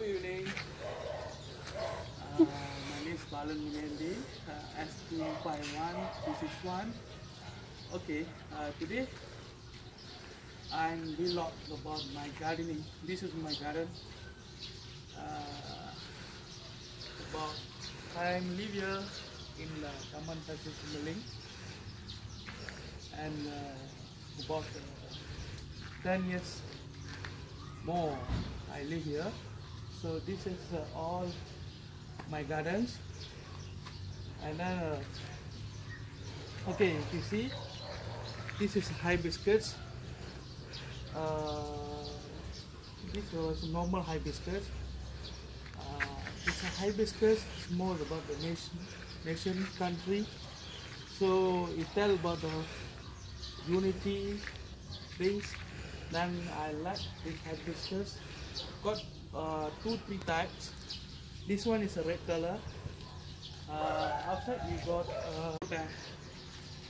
Good. Uh, my name is Balan Muniandy, uh, S251361. Okay, uh, today I'm vlog about my gardening. This is my garden. Uh, about I live here in uh, Taman Pasir Sembiling and uh, about uh, 10 years more I live here. So this is uh, all my gardens. And then uh, okay if you see this is hibiscus uh, this was normal hibiscus uh, this hibiscus is more about the nation nation country. So it tell about the unity things. Then I like this hibiscus got uh, two three types. This one is a red color. Uh, outside we got uh,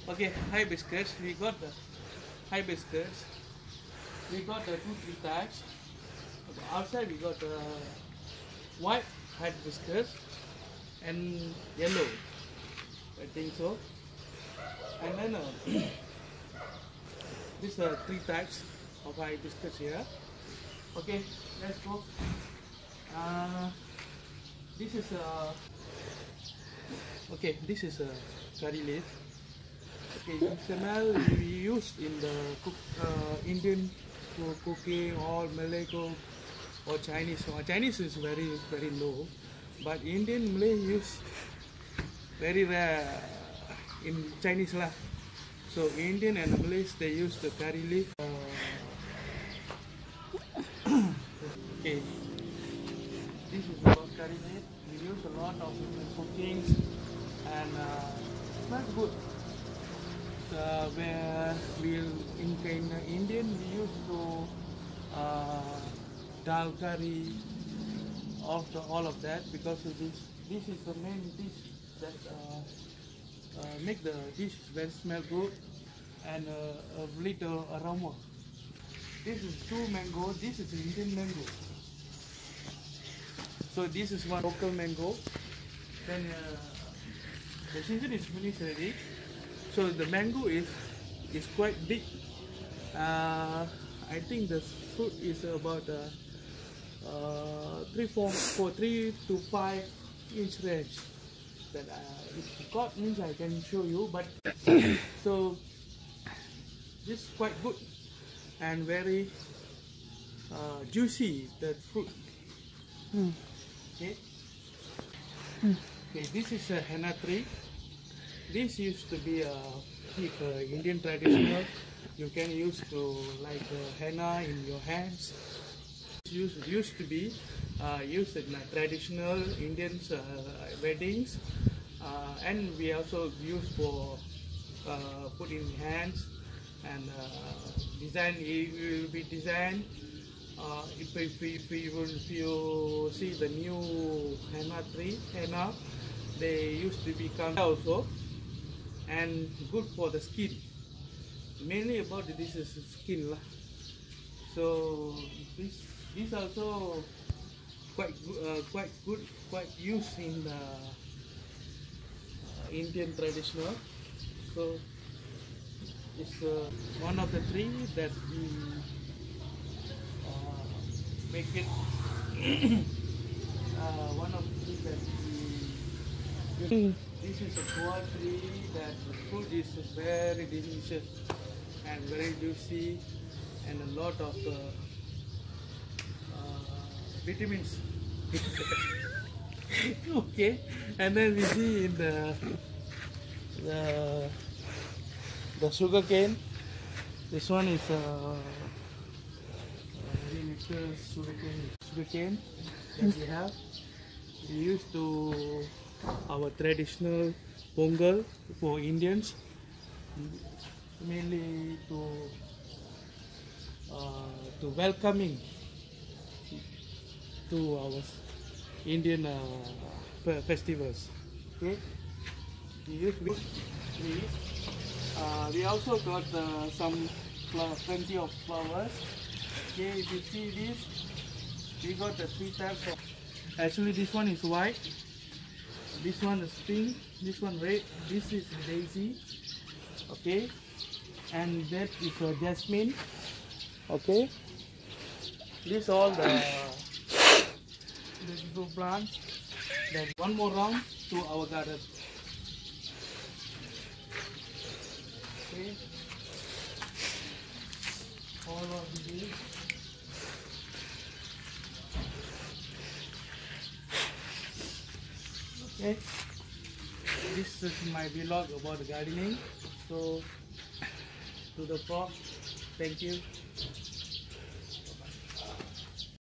okay high hibiscus we got the hibiscus we got the two three types. Outside we got the white hibiscus and yellow. I think so. And then uh, these are three types of high hibiscus here okay let's go. Uh, this is a okay this is a curry leaf. Okay you smell we use in the cook, uh, Indian co- cooking or Malay cook or Chinese. So Chinese is very very low but Indian Malay use very rare in Chinese lah. So Indian and Malays they use the curry leaf uh, okay. This is about curry leaf we use a lot of cooking and uh, smells good. Where we in, in Indian we used to uh, dal curry the, all of that because of this this is the main dish that uh, uh, make the dish very smell good and uh, a little aroma. This is two mango. This is Indian mango so this is one local mango. Then uh, the season is finished already. So the mango is is quite big. Uh, I think the fruit is about uh, uh, three four four three to five inch range. That uh, if God means I can show you but so this is quite good and very uh, juicy that fruit okay? Okay this is a henna tree. This used to be a uh, Indian traditional you can use to like uh, henna in your hands. Used, used to be uh, used in uh, traditional Indian uh, weddings. Uh, and we also use for uh, put in hands and design. It will be designed uh, if, if, if, if you see the new henna tree henna they used to be also and good for the skin. Mainly about this is skin so this this also quite good, uh, quite good quite used in the uh, Indian traditional. So it's uh, one of the three that we uh, make it uh, one of the that we this is a tree that the fruit is very delicious and very juicy and a lot of uh, uh, vitamins. okay, and then we see in the the the sugar cane. This one is uh, very natural sugar cane. That we have. We used to our traditional pongal for Indians, mainly to uh, to welcoming to our Indian uh, festivals. Okay, we use wood trees. Uh, we also got uh, some plenty of flowers. Okay, if you see this, we got the three types of. Actually, this one is white. This one is pink. This one red. This is daisy. Okay, and that is a jasmine. Okay, these all the beautiful plants. Then one more round to our garden. Okay. All of these. Okay. This is my vlog about gardening. So to the prof, thank you.